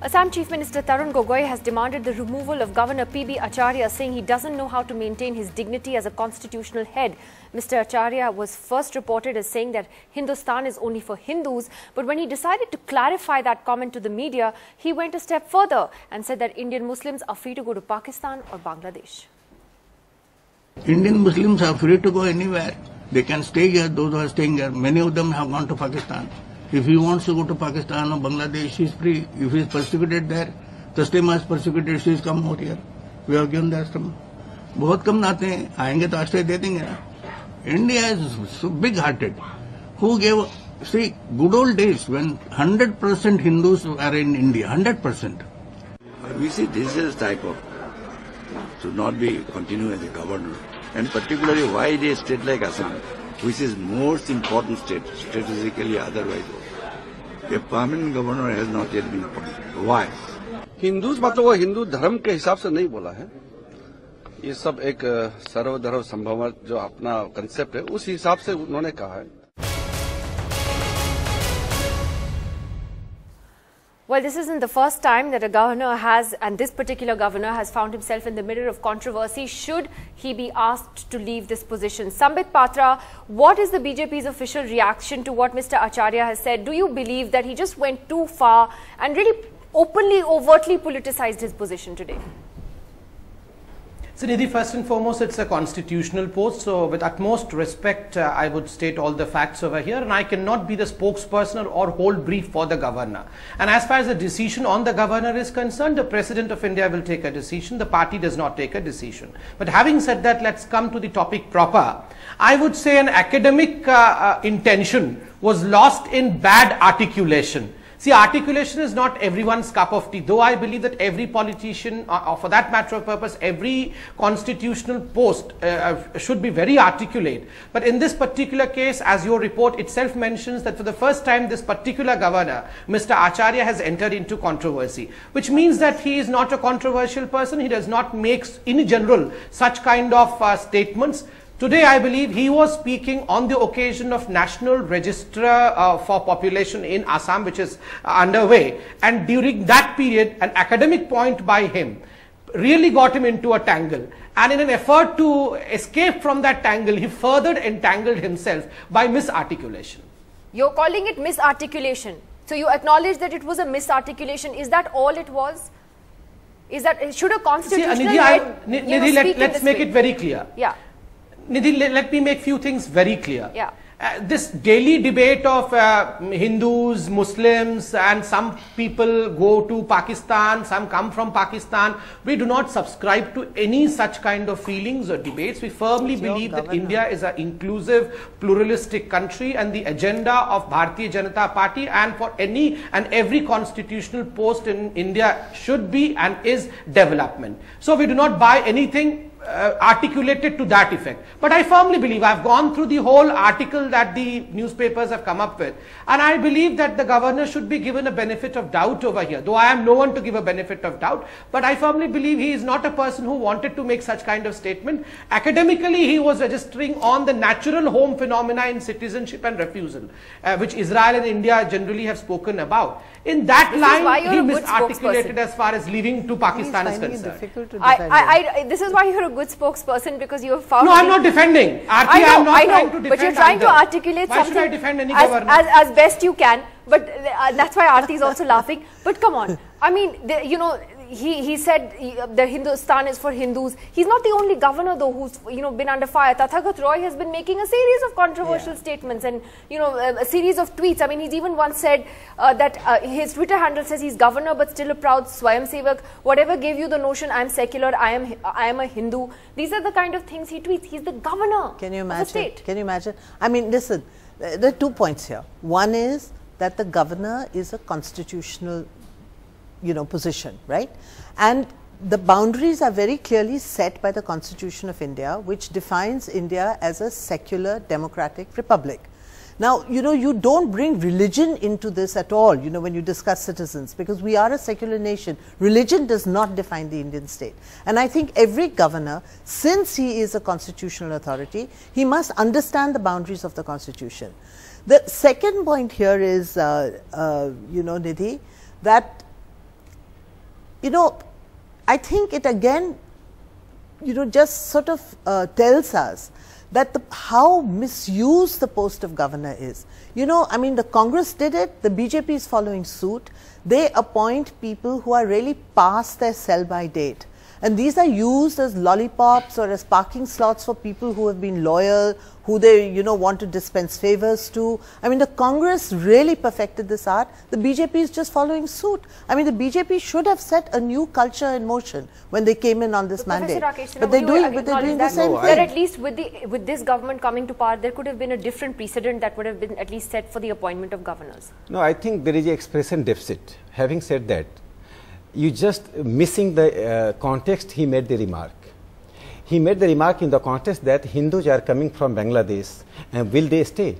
Assam Chief Minister Tarun Gogoi has demanded the removal of Governor P.B. Acharya, saying he doesn't know how to maintain his dignity as a constitutional head. Mr. Acharya was first reported as saying that Hindustan is only for Hindus, but when he decided to clarify that comment to the media, he went a step further and said that Indian Muslims are free to go to Pakistan or Bangladesh. Indian Muslims are free to go anywhere. They can stay here, those who are staying here. Many of them have gone to Pakistan. If he wants to go to Pakistan or Bangladesh, he is free. If he is persecuted there, Taslima is persecuted, she is come out here. We have given the ashram. बहुत कम आते हैं आएंगे तो आश्रय दे देंगे ना India is big hearted who gave see good old days when 100 percent Hindus are in India 100 percent We see this is type of should not be continue as a governor, and particularly why a state like Assam, which is most important state strategically otherwise, a permanent governor has not yet been appointed. Why? Hindus मतलब वो हिंदू धर्म के हिसाब से नहीं बोला है ये सब एक सर्वधर्म संभव जो अपना कंसेप्ट है उस हिसाब से उन्होंने कहा है Well, this isn't the first time that a governor has, and this particular governor has found himself in the middle of controversy should he be asked to leave this position. Sambit Patra, what is the BJP's official reaction to what Mr. Acharya has said? Do you believe that he just went too far and really openly, overtly politicized his position today? So, first and foremost, it's a constitutional post. So, with utmost respect, uh, I would state all the facts over here, and I cannot be the spokesperson or hold brief for the governor. And as far as the decision on the governor is concerned, the president of India will take a decision. The party does not take a decision. But having said that, let's come to the topic proper. I would say an academic uh, uh, intention was lost in bad articulation. See, articulation is not everyone's cup of tea, though I believe that every politician, uh, or for that matter of purpose, every constitutional post uh, uh, should be very articulate. But in this particular case, as your report itself mentions, that for the first time, this particular governor, Mr. Acharya, has entered into controversy, which means that he is not a controversial person. He does not make, in general, such kind of uh, statements. Today, I believe he was speaking on the occasion of National Register uh, for Population in Assam, which is uh, underway. And during that period, an academic point by him really got him into a tangle. And in an effort to escape from that tangle, he further entangled himself by misarticulation. You're calling it misarticulation. So, you acknowledge that it was a misarticulation. Is that all it was? Is that, should a See, constitutional Nidhi, I, Nidhi, let, let's make way? it very clear. Yeah. Nidhi, let, me make few things very clear. Yeah. Uh, this daily debate of uh, Hindus, Muslims, and some people go to Pakistan, some come from Pakistan. We do not subscribe to any such kind of feelings or debates. We firmly believe that India is an inclusive, pluralistic country, and the agenda of Bharatiya Janata Party and for any and every constitutional post in India should be and is development. So we do not buy anything uh, articulated to that effect. But I firmly believe, I've gone through the whole article that the newspapers have come up with, and I believe that the governor should be given a benefit of doubt over here. Though I am no one to give a benefit of doubt, but I firmly believe he is not a person who wanted to make such kind of statement. Academically, he was registering on the natural home phenomena in citizenship and refusal, uh, which Israel and India generally have spoken about. In that This line, he a good misarticulated as far as leaving to Pakistan is concerned. I, I. I, this is why you're a good spokesperson because you have found. No, I'm not defending. Aarti, I know, I'm not I know, trying to defend but you're trying to either. articulate Why something should I defend any as, governor? as, as best you can. But uh, that's why Aarti is also laughing. But come on, I mean, the, you know, he, he said uh, the Hindustan is for Hindus. He's not the only governor though who's you know been under fire. Tathagat Roy has been making a series of controversial statements and you know a, a series of tweets. I mean, he's even once said uh, that uh, his Twitter handle says he's governor but still a proud Swayam Sevak. Whatever gave you the notion I'm secular, I am I am a Hindu. These are the kind of things he tweets. He's the governor Can you imagine? state. Can you imagine? I mean, listen, there are two points here. One is that the governor is a constitutional, you know, position, right? And the boundaries are very clearly set by the Constitution of India, which defines India as a secular democratic republic. Now, you know, you don't bring religion into this at all, you know, when you discuss citizens, because we are a secular nation. Religion does not define the Indian state. And I think every governor, since he is a constitutional authority, he must understand the boundaries of the constitution. The second point here is, uh, uh, you know, Nidhi, that you know, I think it again, you know, just sort of uh, tells us that the, how misused the post of governor is. You know, I mean, the Congress did it, the BJP is following suit. They appoint people who are really past their sell by date. And these are used as lollipops or as parking slots for people who have been loyal, who they, you know, want to dispense favors to. I mean, the Congress really perfected this art. The BJP is just following suit. I mean, the BJP should have set a new culture in motion when they came in on this mandate. Rakesh but they're doing, but they're doing the that, same that thing. at least with the with this government coming to power, there could have been a different precedent that would have been at least set for the appointment of governors. No, I think there is a expression deficit. Having said that, you just missing the uh, context he made the remark. He made the remark in the context that Hindus are coming from Bangladesh and will they stay?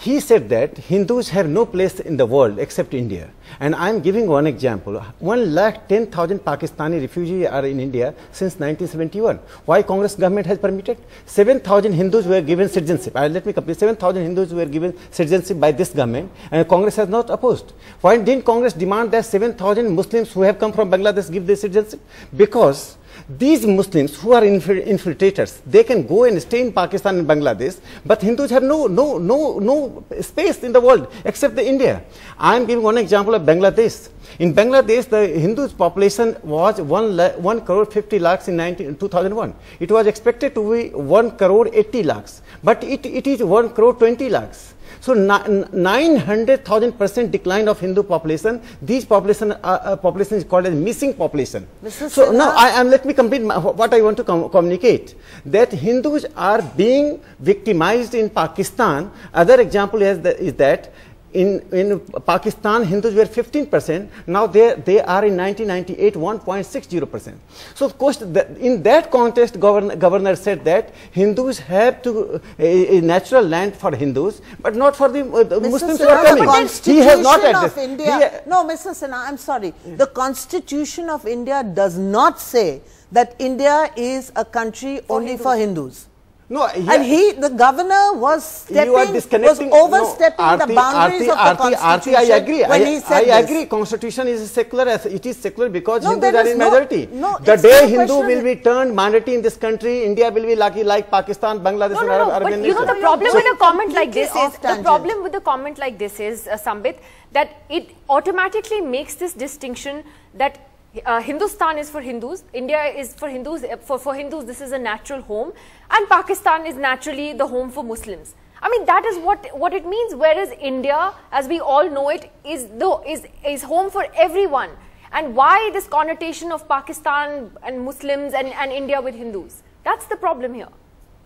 He said that Hindus have no place in the world except India. And I am giving one example. One lakh ten thousand Pakistani refugees are in India since 1971. Why Congress government has permitted? 7,000 Hindus were given citizenship. Uh, let me complete. 7,000 Hindus were given citizenship by this government and Congress has not opposed. Why didn't Congress demand that 7,000 Muslims who have come from Bangladesh give their citizenship? Because these Muslims who are infiltrators, they can go and stay in Pakistan and Bangladesh, but Hindus have no, no, no, no space in the world except the India. I am giving one example of Bangladesh. In Bangladesh, the Hindu population was 1, la- 1 crore 50 lakhs in 19, 2001. It was expected to be 1 crore 80 lakhs, but it, it is 1 crore 20 lakhs. So, 900,000 percent decline of Hindu population. These population, uh, uh, population is called as missing population. Mr. So now I am. Let me complete my, what I want to com- communicate. That Hindus are being victimized in Pakistan. Other example is, that is that in, in Pakistan, Hindus were 15%. Now they, they are in 1998 1.60%. So, of course, the, in that context, governor, governor said that Hindus have to a, a natural land for Hindus, but not for the, uh, the Mr. Muslims who are coming. Constitution He has not of addressed. India. He- no, Mr. Sinha, I'm sorry. The Constitution of India does not say that India is a country only for Hindus. No, And he, the governor, was stepping, you are was overstepping no, the Aarti, boundaries Aarti, of the Aarti, Constitution Aarti, I agree. when I, he I said this. agree. Constitution is secular. as- It is secular because No, Hindus are is in no- majority. no, the day Hindu will be turned minority in this country, India will be lucky like Pakistan, Bangladesh, No, and no, Arab, no. But Arabian you know the problem So- with a comment like this is off the problem with a comment like this is uh, Sambit that it automatically makes this distinction that uh, Hindustan is for Hindus, India is for Hindus. uh, For for Hindus, this is a natural home, and Pakistan is naturally the home for Muslims. I mean that is what what it means. Whereas India, as we all know it, is the is is home for everyone. And why this connotation of Pakistan and Muslims and, and India with Hindus? That's the problem here.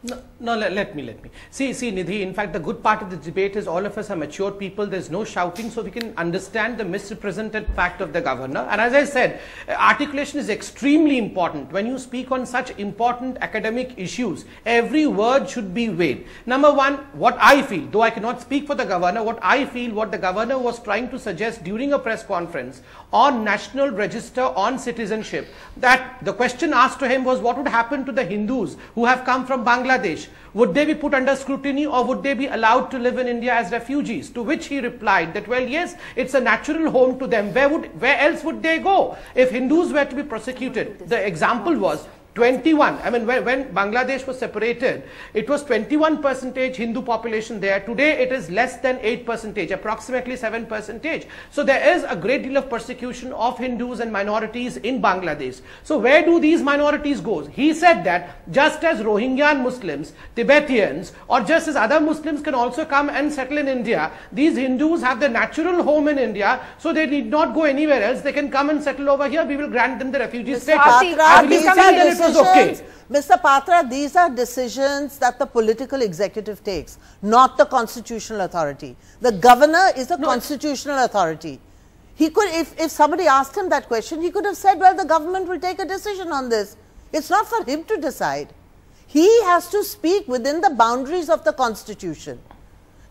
No, no let, let me, let me. See, see, Nidhi, in fact, the good part of the debate is all of us are mature people. There's no shouting, so we can understand the misrepresented fact of the governor. And as I said, uh, articulation is extremely important. When you speak on such important academic issues, every word should be weighed. Number one, what I feel, though I cannot speak for the governor, what I feel, what the governor was trying to suggest during a press conference on national register on citizenship, that the question asked to him was what would happen to the Hindus who have come from Bangladesh? Would they be put under scrutiny or would they be allowed to live in India as refugees? To which he replied that, well, yes, it's a natural home to them. Where would, where else would they go if Hindus were to be prosecuted? The example was 21. I mean, when, when Bangladesh was separated, it was 21 percentage Hindu population there. Today, it is less than 8 percentage, approximately 7 percentage. So there is a great deal of persecution of Hindus and minorities in Bangladesh. So where do these minorities go? He said that just as Rohingya Muslims, Tibetans, or just as other Muslims can also come and settle in India, these Hindus have their natural home in India, so they need not go anywhere else. They can come and settle over here. We will grant them the refugee status. Aarti, Patra, Aarti, believe these he are said that it was okay. Mr. Patra, these are decisions that the political executive takes, not the constitutional authority. The governor is a constitutional authority. He could, if, if somebody asked him that question, he could have said, well, the government will take a decision on this. It's not for him to decide. He has to speak within the boundaries of the constitution.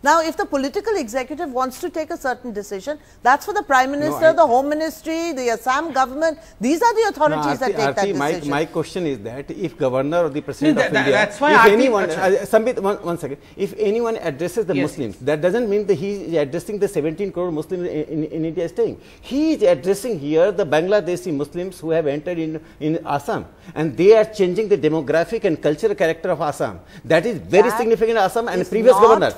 Now, if the political executive wants to take a certain decision, that's for the Prime Minister, I- the Home Ministry, the Assam government. These are the authorities that Aarti- take that Aarti, my, decision. my question is that if governor or the president No, of that- India, that's why if Aarti- anyone, Achha. uh, Sambit, one, one second, if anyone addresses the Yes, Muslims, that doesn't mean that he is addressing the 17 crore Muslims in, in, in India staying. He is addressing here the Bangladeshi Muslims who have entered in, in Assam and they are changing the demographic and cultural character of Assam. That is very That significant Assam and is previous not governor.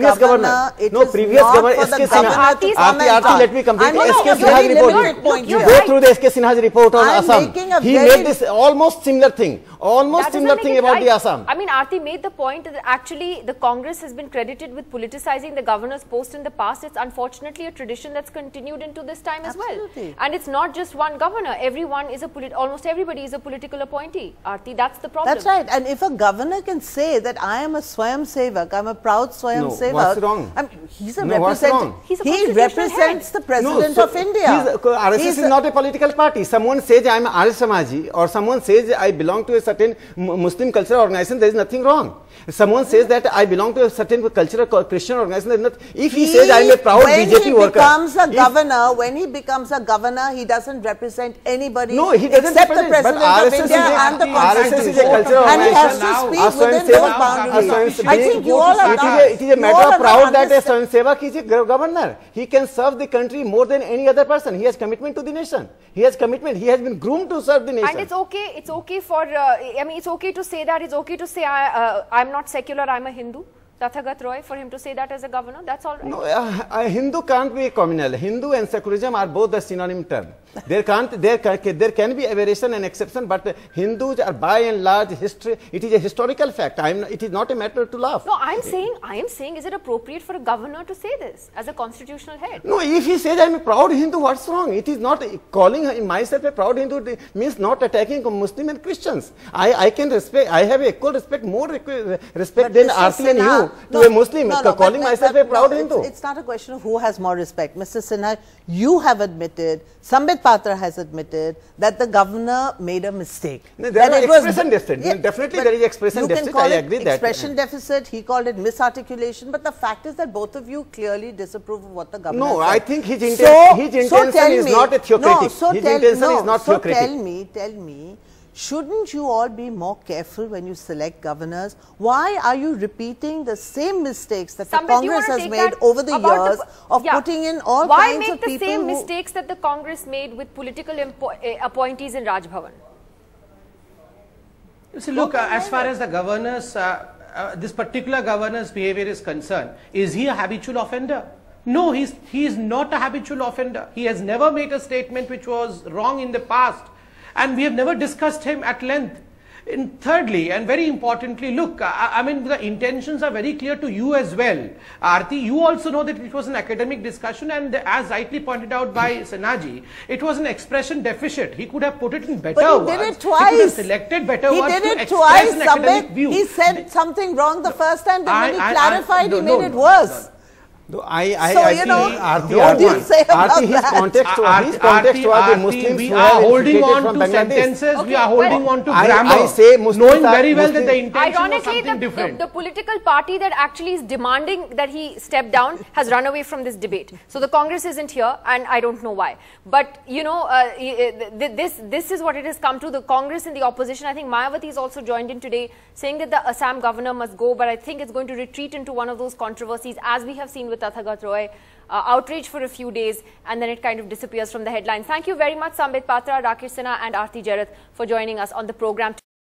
For no, the previous governor, it No, is previous not governor for the SK governor Sinha. to Aarti, comment Aarti, on. let me complete I'm not- SK you're Sinha's very report. limited point You here. go through the SK Sinha's report on I'm Assam. making a He very- made this almost similar thing. Almost That doesn't similar thing about right. the Assam. I mean, Aarti made the point that actually the Congress has been credited with politicizing the governor's post in the past. It's unfortunately a tradition that's continued into this time as Absolutely. well. And it's not just one governor. Everyone is a polit- almost everybody is a political appointee. Aarti, that's the problem. That's right. And if a governor can say that I am a Swayam Sevak, I'm a proud Swayam No, Sevak. what's wrong? I mean, he's a No, what's representative. wrong? He's a he represents head. the president so of India. he's a- RSS He's is a- not a political party. Someone says I am Arya Samaji or someone says I belong to a certain Muslim cultural organization, there is nothing wrong. Someone says that I belong to a certain cultural Christian organization, there is not, if he, says I am a proud when BJP he worker. becomes a if- governor, when he becomes a governor, he doesn't represent anybody No, he doesn't except the represent, but president of RSS India is a- and the RSS is a constitution. cultural and he has to speak As within Swayam those boundaries. as I think you all are it is a, it is a you matter all of are proud that a understand- Swayam Sevak is a gov- governor. He can serve the country more than any other person. He has commitment to the nation. He has commitment. He has been groomed to serve the nation. And it's okay. It's okay for. Uh, I mean, it's okay to say that. It's okay to say I, uh, I'm not secular. I'm a Hindu. Tathagat Roy, for him to say that as a governor, that's all right. No, uh, a Hindu can't be communal. Hindu and secularism are both the synonym term. There can't there can, there can be aberration and exception, but uh, Hindus are by and large history. It is a historical fact. I'm, it is not a matter to laugh. No, I'm saying, I am saying, is it appropriate for a governor to say this as a constitutional head? No, if he says I'm a proud Hindu, what's wrong? It is not calling myself a proud Hindu means not attacking Muslim and Christians. I, I can respect. I have equal respect, more respect But than. Aarti and Sinha- no, to a Muslim. no, no, calling but- myself but- a proud Hindu. It's, it's not a question of who has more respect. Mr. Sinha, you have admitted, Sambit Patra has admitted that the governor made a mistake. No, there That are it was- expression deficit. Definitely there is expression you can deficit. call I it agree that. Expression deficit, he called it misarticulation, but the fact is that both of you clearly disapprove of what the governor No, said. I think his inten- So- his intention tell is me- not a theocratic. No, so His tell, intention no, is not so theocratic. tell me, tell me, shouldn't you all be more careful when you select governors? Why are you repeating the same mistakes that Sambit, the Congress has made over the years the- of yeah. putting in all Why kinds make the same who- mistakes that the Congress made with political eh, appointees in Raj Bhavan? See, look, uh, as far as the governor's, uh, uh, this particular governor's behavior is concerned, is he a habitual offender? No, he's, he is not a habitual offender. He has never made a statement which was wrong in the past. And we have never discussed him at length. And thirdly, and very importantly, look, I, I mean, the intentions are very clear to you as well. Aarti, you also know that it was an academic discussion and as rightly pointed out by Sinhaji, it was an expression deficit. He could have put it in better But he words. did it He could twice. have selected better he words did it twice, an academic view. He said something wrong the first time, then when he I- I- clarified, no, he no, made it no, worse. No, I, I, So, I you know, Aarti, what do you say about Aarti, his that? context, Aarti, his context Aarti, was the Muslims we are holding on from to Bangladesh. sentences, we are holding but- on to grammar. I say Muslims knowing are- very well that the Muslim- intention was something the, the, different. the political party that actually is demanding that he step down has run away from this debate. So the Congress isn't here, and I don't know why. But you know, uh, y- uh, th- this this is what it has come to. The Congress and the opposition. I think Mayawati has also joined in today, saying that the Assam governor must go. But I think it's going to retreat into one of those controversies, as we have seen with Tathagat Roy. Uh, outrage for a few days, and then it kind of disappears from the headlines. Thank you very much, Sambit Patra, Rakesh Sinha, and Aarti Jerath for joining us on the program.